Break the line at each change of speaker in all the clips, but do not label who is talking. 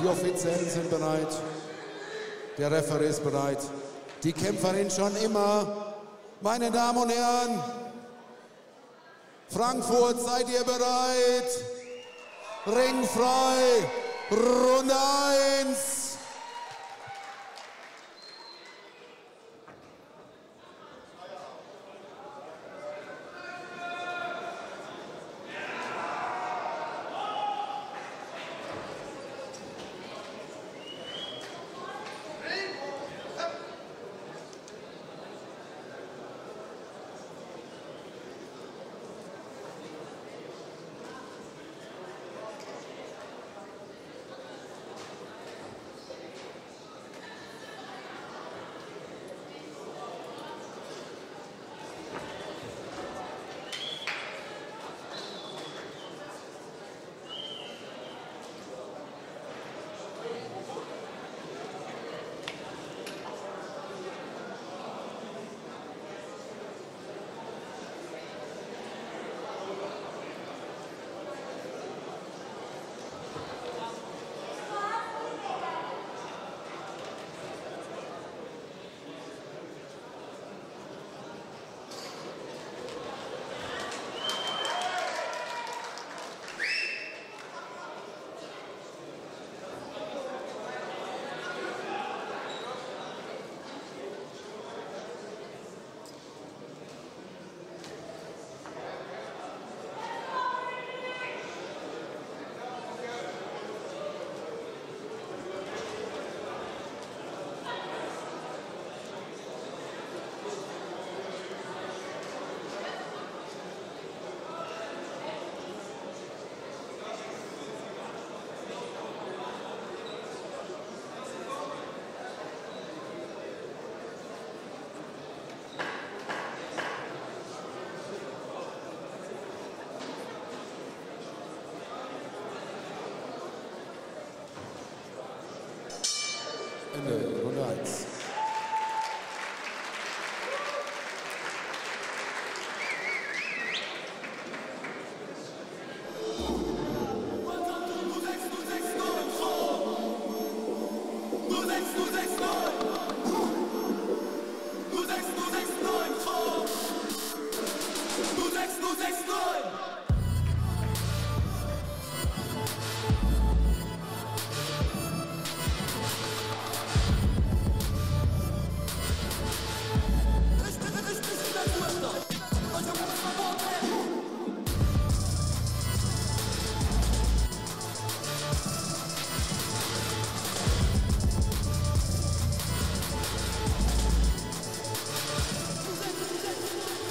Die Offiziellen sind bereit. Der Referee ist bereit. Die Kämpferin schon immer. Meine Damen und Herren, Frankfurt, seid ihr bereit? Ringfrei, Runde 1.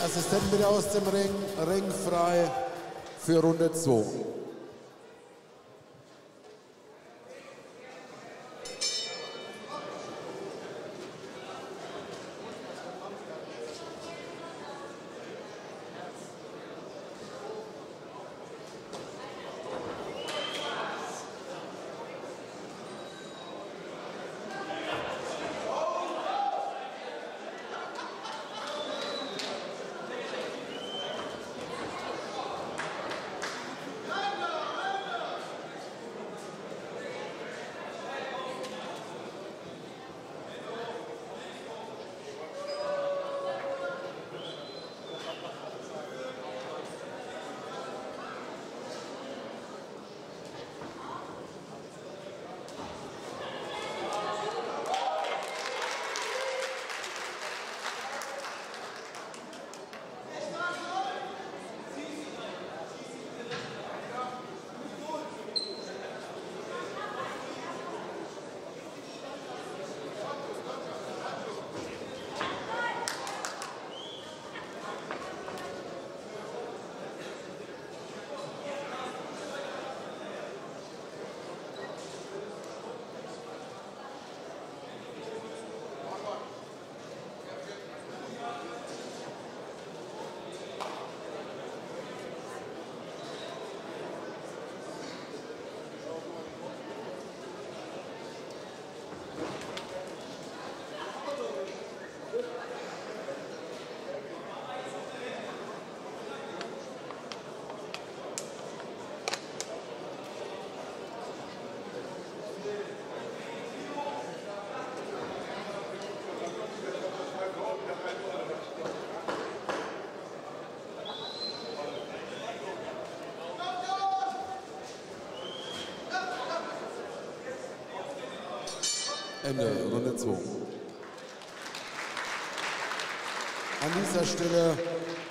Assistenten bitte aus dem Ring, Ring frei für Runde 2. Ende, Runde 2. An dieser Stelle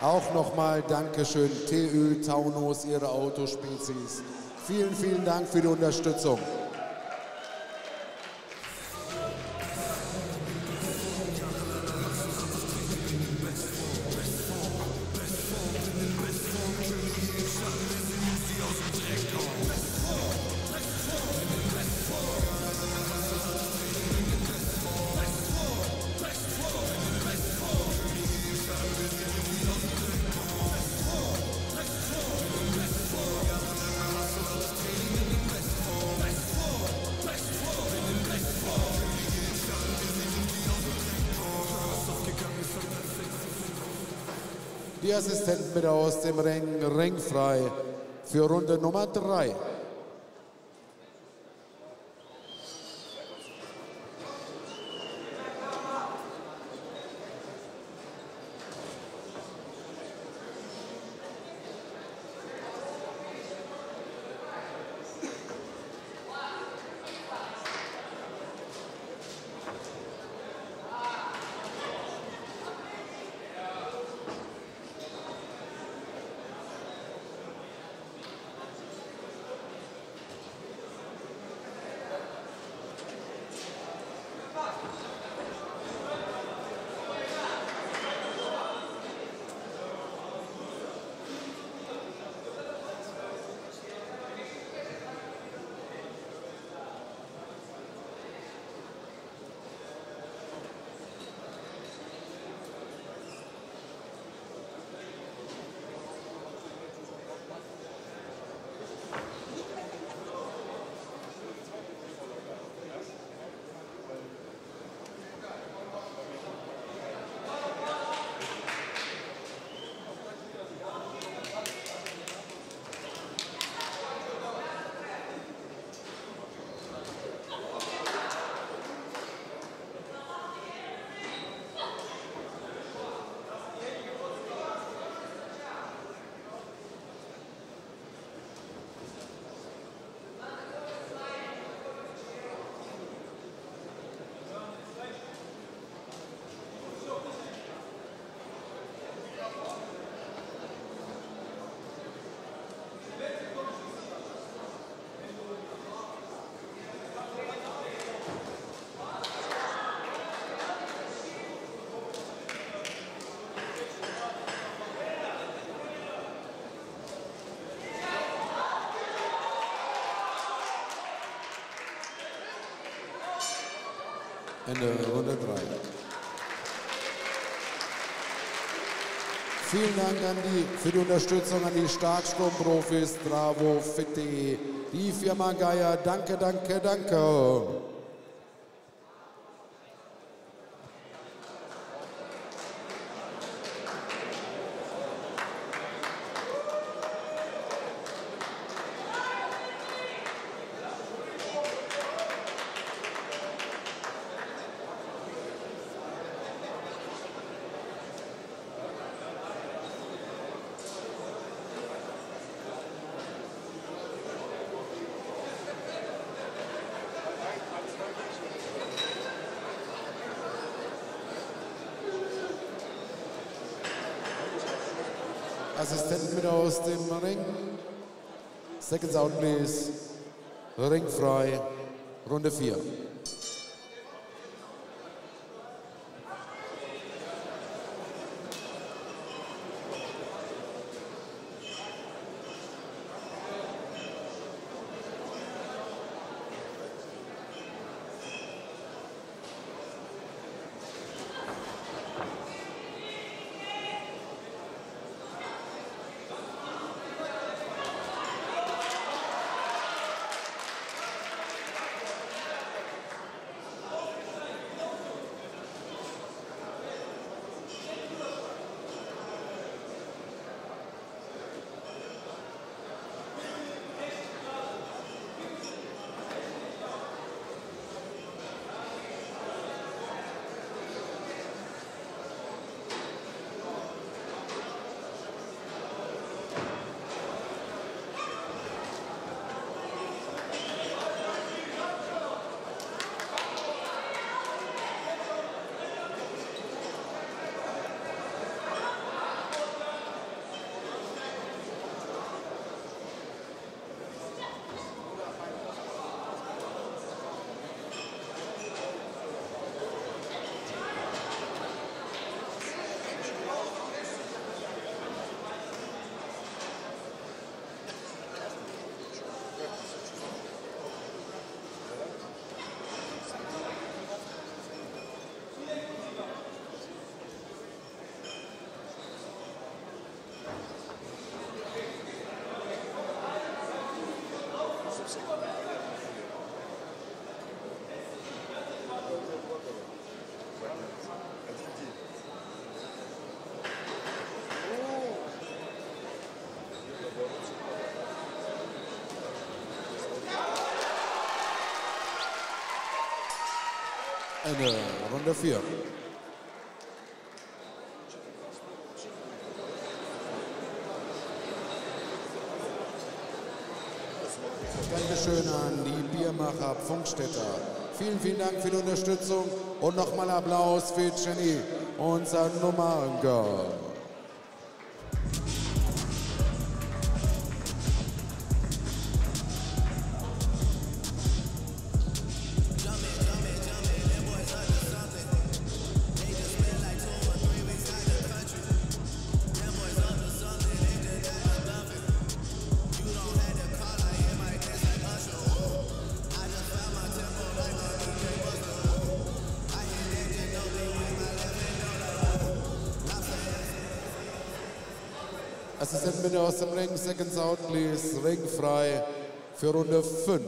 auch nochmal Dankeschön, TÜ, Taunus, Ihre Autospezies. Vielen, vielen Dank für die Unterstützung. Assistenten bitte aus dem Ring, ringfrei für Runde Nummer 3. Ende Runde 3. Vielen Dank an die, für die Unterstützung an die Starkstromprofis, Bravo, Fit.de, die Firma Geier. Danke, danke, danke. Assistenten mit aus dem Ring. Seconds out, please. Ringfrei. Runde 4. Ende Runde 4. Dankeschön an die Biermacher Funkstätter. Vielen, vielen Dank für die Unterstützung und nochmal Applaus für Jenny, unser Nummerngirl. Aus dem Ring, Seconds out, please. Ring frei für Runde 5.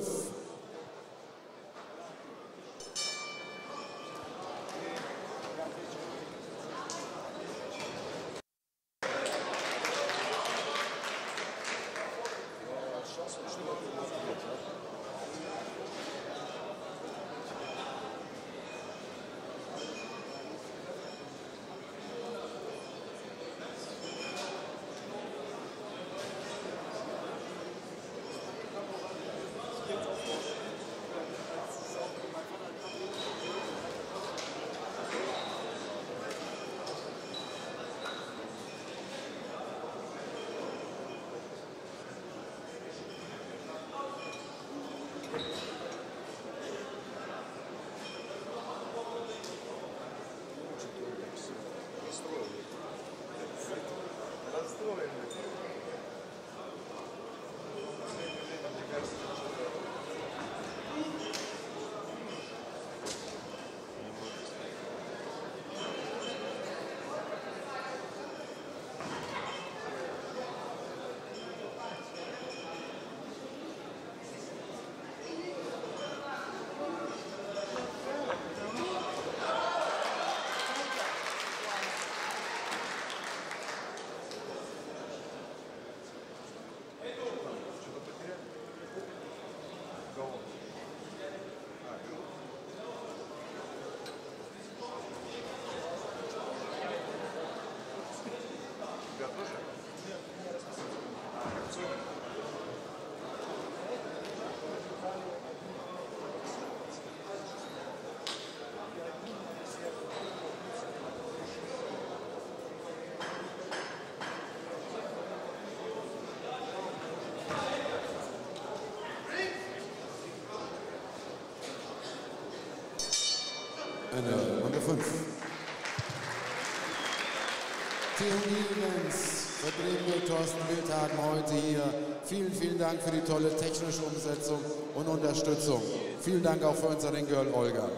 Team Events, vertreten durch Thorsten Wildhagen heute hier. Vielen, vielen Dank für die tolle technische Umsetzung und Unterstützung. Vielen Dank auch für unsere Girl Olga.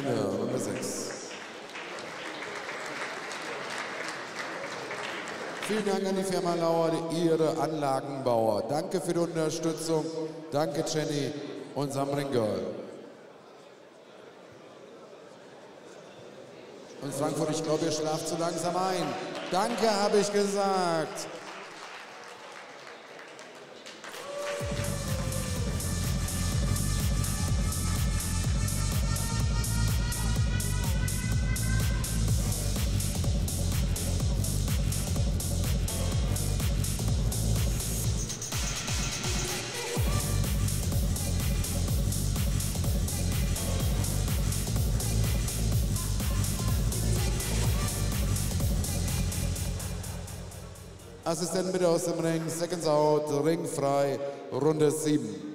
Ende Runde 6. Vielen Dank an die Firma Lauer, ihre Anlagenbauer. Danke für die Unterstützung. Danke Jenny und Samring Girl. Und Frankfurt, ich glaube, ihr schlaft zu langsam ein. Danke, habe ich gesagt. Assistent bitte aus dem Ring, Seconds out, Ring frei, Runde 7.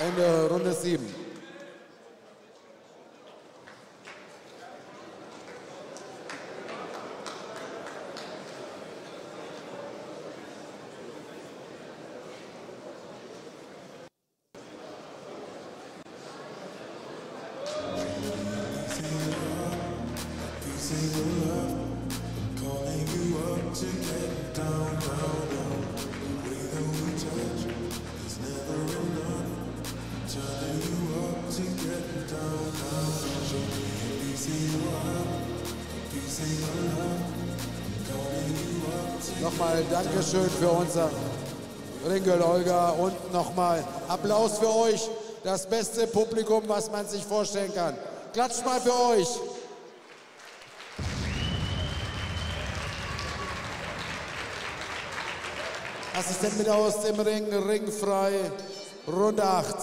Ende Runde 7. Nochmal Dankeschön für unser Ringel Olga und nochmal Applaus für euch. Das beste Publikum, was man sich vorstellen kann. Klatscht mal für euch. Assistent mit aus dem Ring, ringfrei, Runde 8.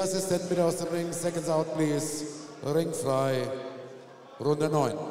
Assistenten bitte aus dem Ring. Seconds out, please. Ring frei. Runde 9.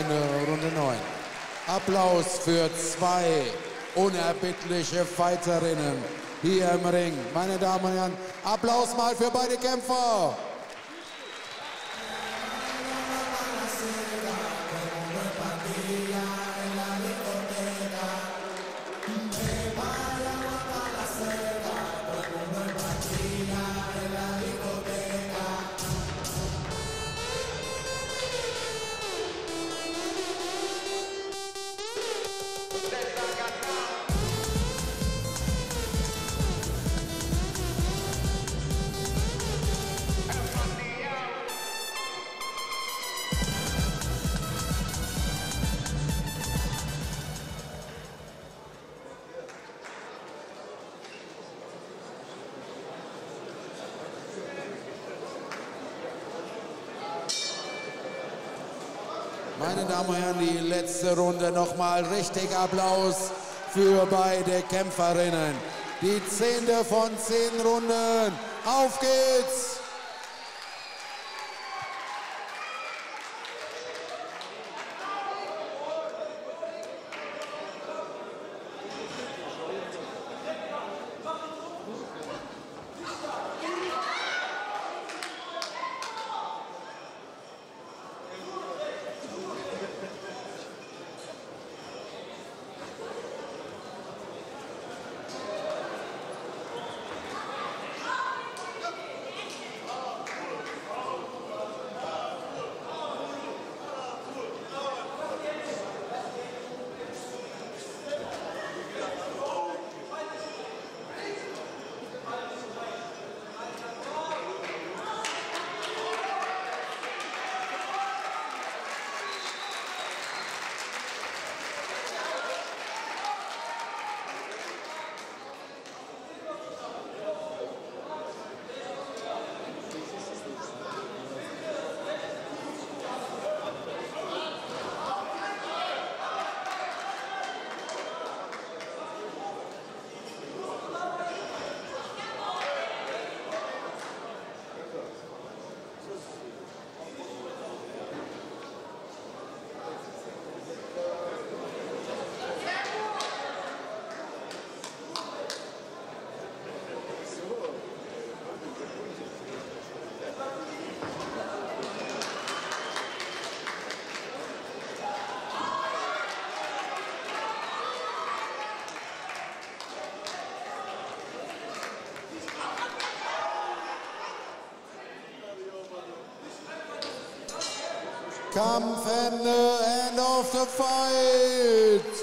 in Runde 9. Applaus für zwei unerbittliche Fighterinnen hier im Ring. Meine Damen und Herren, Applaus mal für beide Kämpfer. meine Damen und Herren, die letzte Runde nochmal richtig Applaus für beide Kämpferinnen. Die zehnte von zehn Runden. Auf geht's!
Kampfende, end of the fight.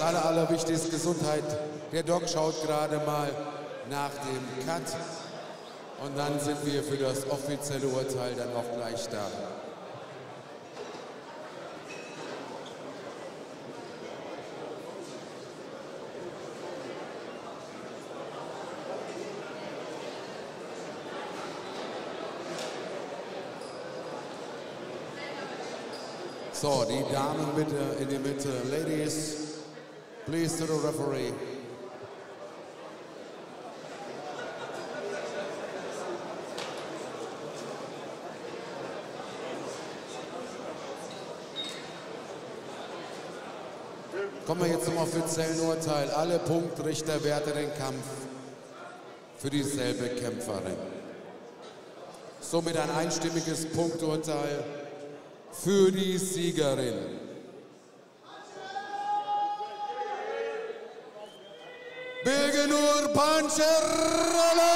Das aller, allerwichtigste Gesundheit. Der Doc schaut gerade mal nach dem Cut. Und dann sind wir für das offizielle Urteil dann auch gleich da. So, die Damen bitte in die Mitte. Ladies, Please to the referee. Kommen wir jetzt zum offiziellen Urteil. Alle Punktrichter werten den Kampf für dieselbe Kämpferin. Somit ein einstimmiges Punkturteil für die Siegerin. Pancherolo.